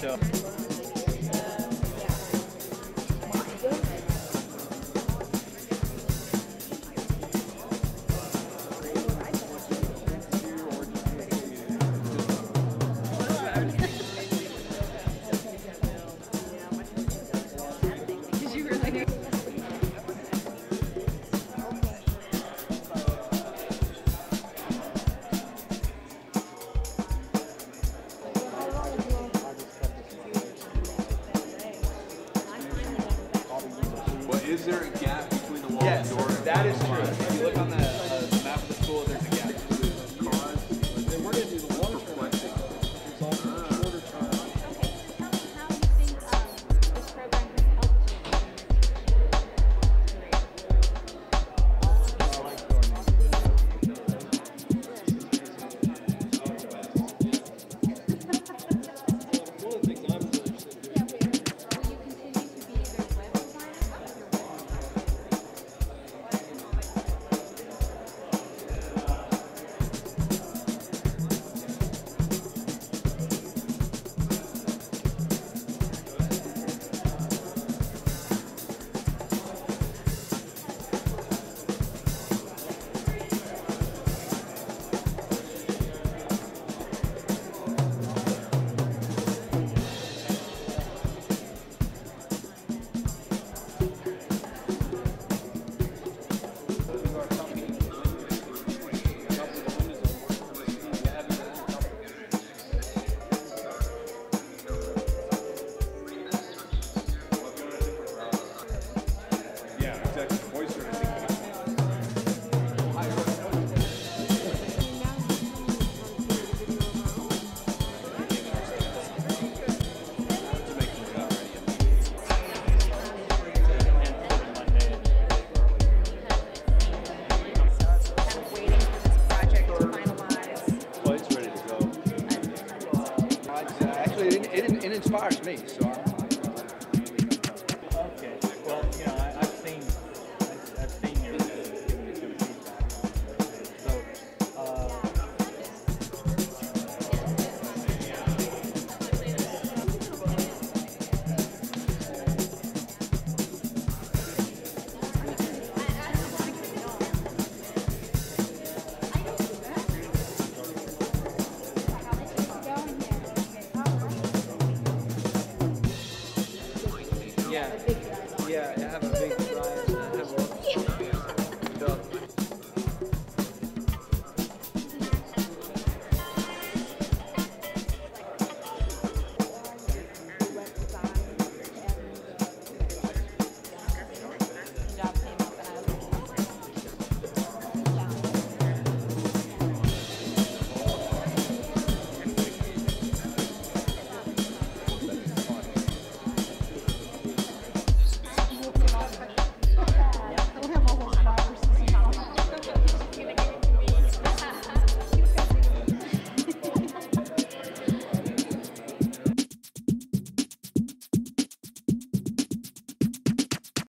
So. Is there a gap between the wall yes, and door? That is true. inspires me, so Yes.